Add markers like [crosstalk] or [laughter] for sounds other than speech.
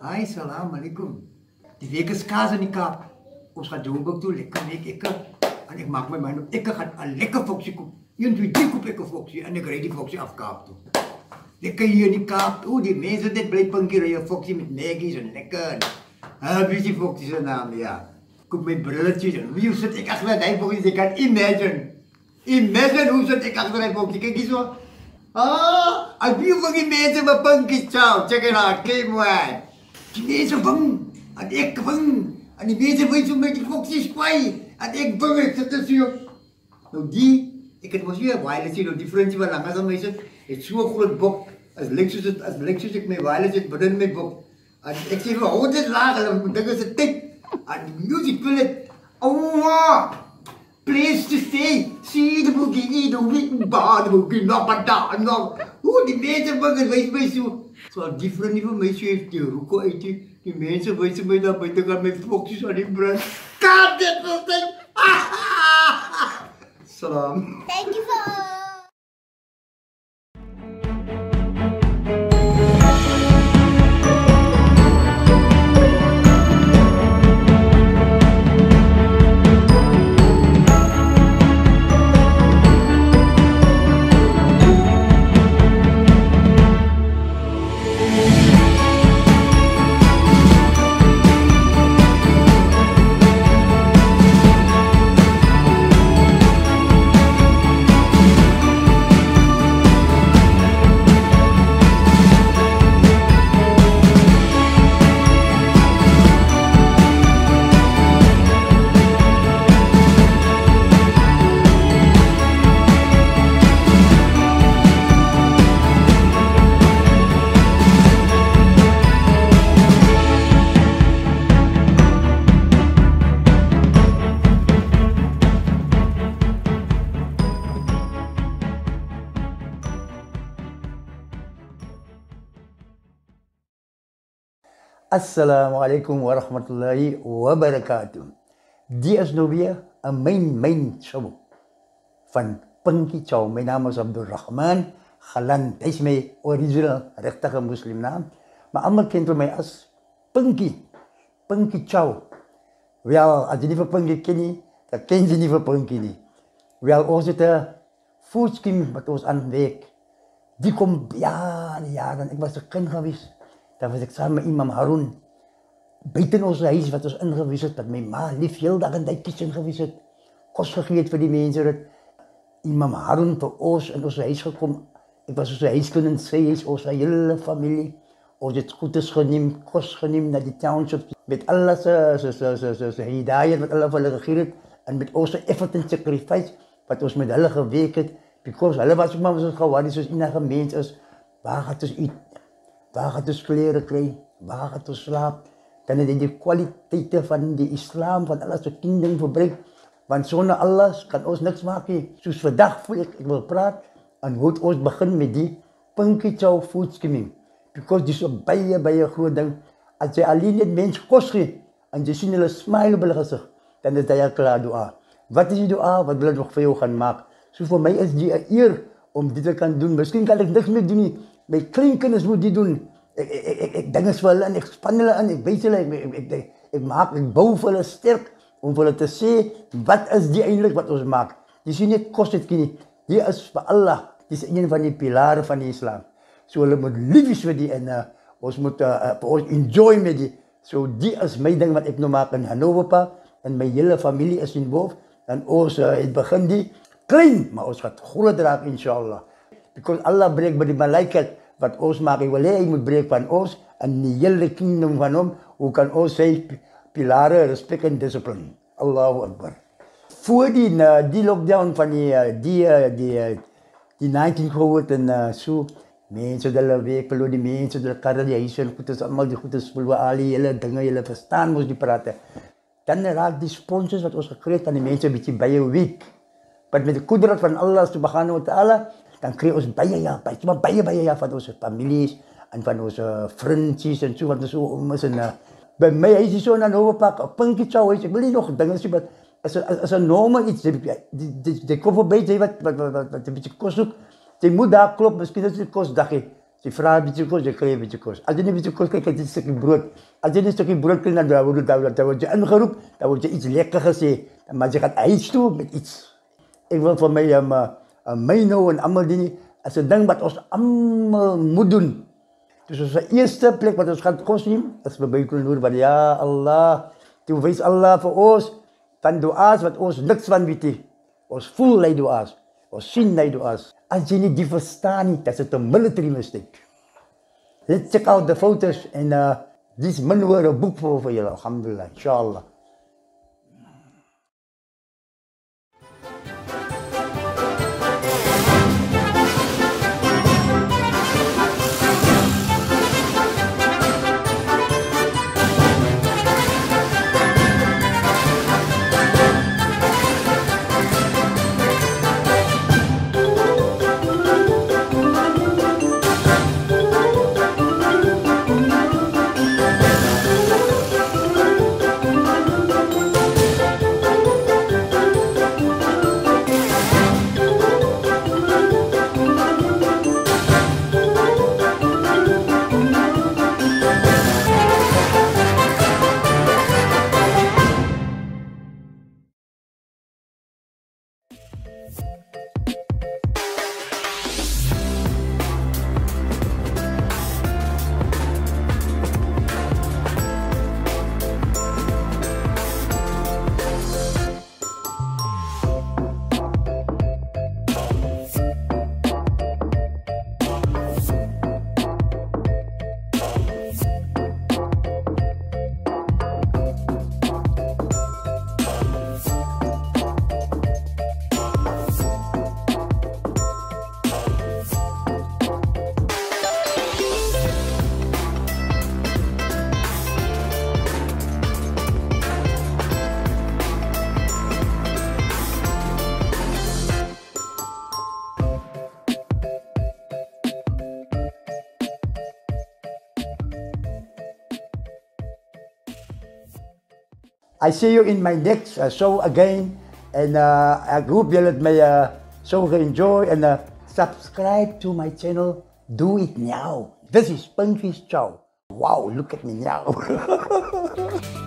Hi, salam alaikum. Die week is kaas in die Kaap. Ons gaan Joburg toe, lekker week ek. En ek maak my mind op. Ek gaan 'n lekker foksie koop. Een twee drie koop ek 'n foksie en ek ry die foksie af Kaap toe. Lekker hier in die Kaap. O, die mense dit bly pinkie ry 'n foksie met Maggie's en lekker. Ah, wie die foksie se naam ja. Koop my brilletjies en wie sit ek agter daai foksie? Jy kan imagine. Imagine hoe sit ek agter daai foksie? Kyk hier so. Ah, ek wil vir die mense met pinkie chow. Check it out. Keep away. Mense vang, en ek vang, en die mense wys hoe met die foksies kwai, en ek vang ek sit so. Nou die, ek het mos hier wireless hier, nou die vriendjie wat langs aan my sit, het so 'n groot bok, as lyk soos dit ek my wireless het binne my bok. En ek sê hou dit laag, en dink is dit tyd. En die music wil dit. Oh, Please to say, see the boogie, eat the week, bar the boogie, no, but da, no. Hoe die mense begin wys my so. So different vir my heeft die hoeko uit die, mense wys my daar buite kan my foksies aan die brand. God, dit was dit. Salam. Thank you Assalamualaikum warahmatullahi wabarakatuh. Die is nou weer 'n myn myn show van Pinky Chow. My naam is Abdul Rahman Khalan. Dit is my original regte moslim naam. Maar almal ken my as Pinky. Pinky Chow. Wel, as jy nie vir Pinky ken nie, dan ken jy nie vir Pinky nie. Wel, ons het 'n voetskiem wat ons aanweek. Die kom ja, ja, dan ek was 'n kind geweest. Dan was ek saam met Imam Harun buite in ons huis wat ons ingewys het dat my ma lief heeldag in die kitchen gewys het. Kos gegee het vir die mense dat Imam Harun vir ons in ons huis gekom. Ek was so huiskind in sy huis, ons hele familie. Ons het goed is geneem, kos geneem na die township met alles se se se se se hidayah wat hulle vir hulle gegee het en met ons effort and sacrifice wat ons met hulle gewerk het because hulle was ook maar so gewoon soos enige mens is. Waar gaan eet? Waar gaan ons klere kry? Waar gaan ons slaap? Dan het jy die kwaliteite van die Islam van Allah se kingdom verbreek. Want sonder Allah kan ons niks maak nie. Soos vandag voel ek ek wil praat en hoe ons begin met die pinky chow food skimming. Because dis 'n baie baie groot ding. As jy alleen net mens kos gee en jy sien hulle smile op hulle gesig, dan is dit 'n klaar dua. Wat is die dua wat hulle nog vir jou gaan maak? So vir my is dit 'n eer om dit te kan doen. Miskien kan ek niks meer doen nie. My kleinkinders moet dit doen. Ek ek ek, ek, ek dink is vir hulle en ek span hulle in. Ek wys hulle ek ek, ek, ek, ek maak ek bou vir hulle sterk om vir hulle te sê wat is die eintlik wat ons maak. Jy sien net kos dit nie. Hier is vir Allah. Dis een van die pilare van die Islam. So hulle moet lief wees vir die en uh, ons moet uh, uh, ons enjoy met die. So die is my ding wat ek nou maak in Hannover pa en my hele familie is involved en ons uh, het begin die klein, maar ons gaan groot raak inshallah. Because Allah breek by die malaikat wat ons maak, hy wil hê hy moet breek van ons en die hele kingdom van hom. Hoe kan ons sy pilare respek en dissipline? Allahu Akbar. Voor die uh, die lockdown van die uh, die uh, die uh, die 19 COVID en uh, so mense hulle werk verloor die mense hulle karre die huise en goed is almal die goed is verloor al die hele dinge julle verstaan mos die prate. Dan raak die sponsors wat ons gekry het aan die mense 'n bietjie baie weak. Maar met die kudrat van Allah subhanahu wa ta'ala dan kry ons baie ja, baie maar baie baie ja van ons families en van ons uh, vriendjies en so wat ons is en uh, by my is so 'n nuwe pak, 'n pinkie chow. Ek wil nie nog dinge sê wat is is 'n normaal iets. Die die die kom verby jy wat wat wat wat 'n bietjie kos soek. Jy moet daar klop, miskien is dit kos daggie. Sy vra 'n bietjie kos, jy kry 'n bietjie kos. As jy nie bietjie kos kry, kry jy 'n stukkie brood. As jy 'n stukkie brood kry, dan word dan dan word jy ingeroep, dan word jy iets lekker gesê, dan maar jy gaan huis toe met iets. Ek wil vir my um, uh, my nou en almal die as 'n ding wat ons almal moet doen. Dus ons eerste plek wat ons gaan kos neem, is by Baitul Nur, want ja Allah, toe wys Allah vir ons van dua's wat ons niks van weet nie. Ons voel lei dua's. Ons sien lei dua's. As jy nie die verstaan nie, dat is 'n military mistake. Let's check out the photos and uh this man wrote a book for, for you, alhamdulillah, inshallah. I see you in my next uh, show again. And uh, I hope you let my uh, show enjoy and uh, subscribe to my channel. Do it now. This is Punky's Chow. Wow, look at me now. [laughs]